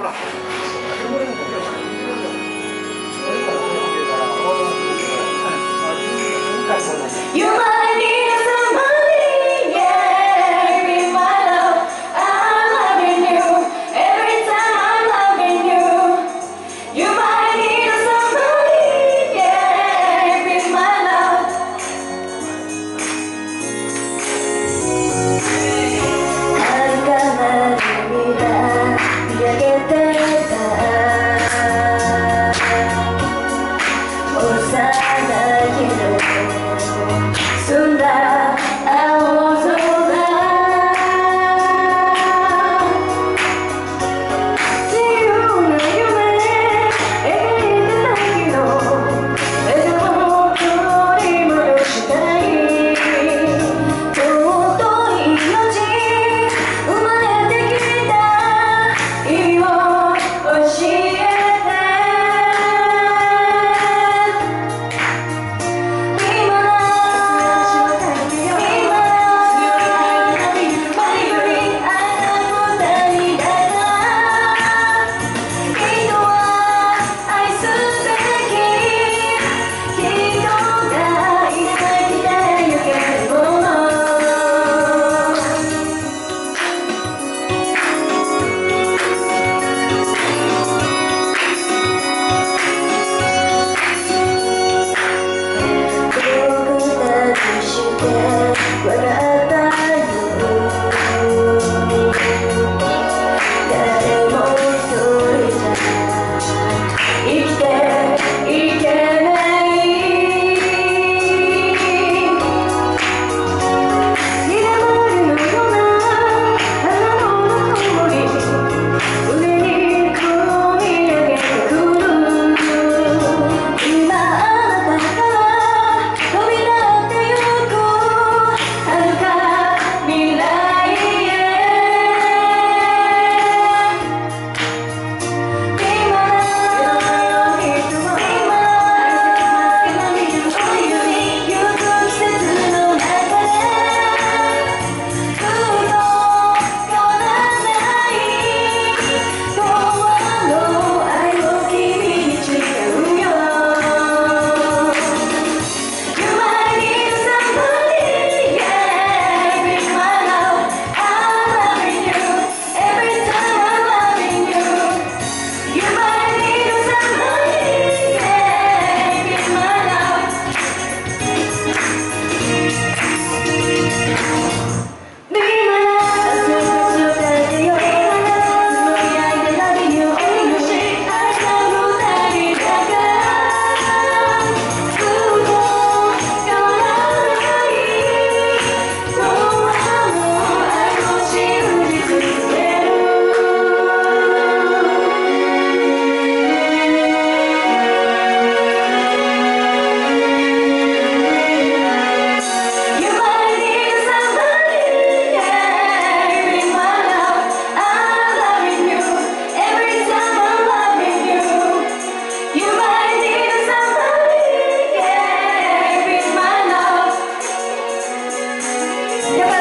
ほら。Yes.